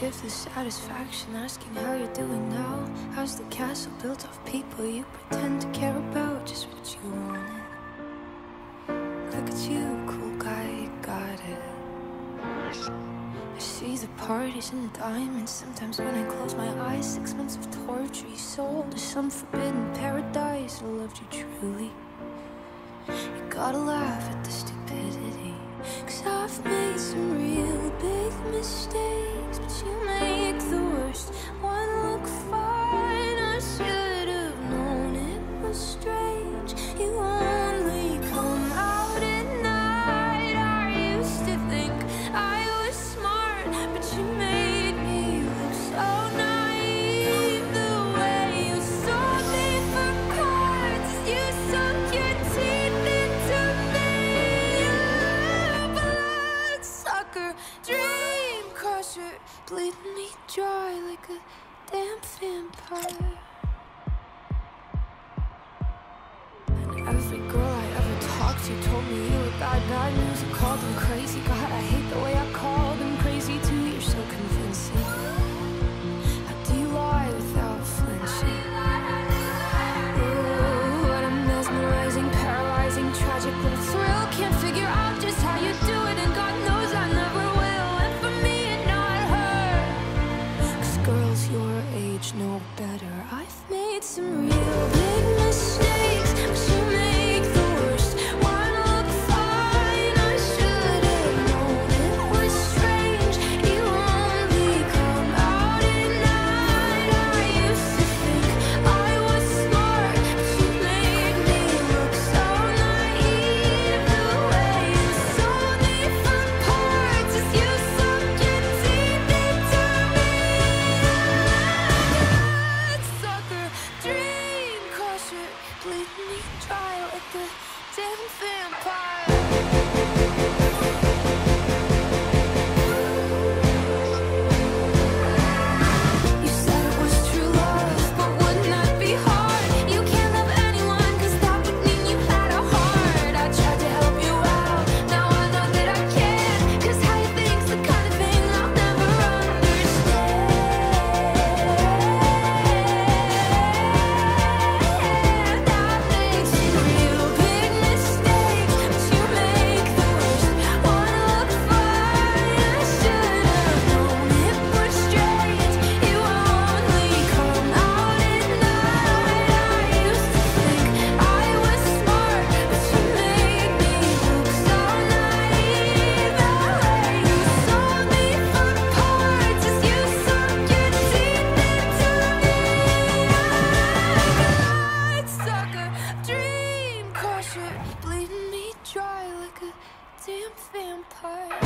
give the satisfaction asking how you're doing now. How's the castle built of people you pretend to care about? Just what you wanted. Look at you, cool. parties and diamonds. Sometimes when I close my eyes, six months of torture. You sold to some forbidden paradise. I loved you truly. You gotta laugh at the stupidity. Cause I've made some real big mistakes. dream crusher, bleeding me dry like a damn vampire. And every girl I ever talked to told me you were bad, bad news called them crazy. guys. made some real big mistakes. Damn vampire.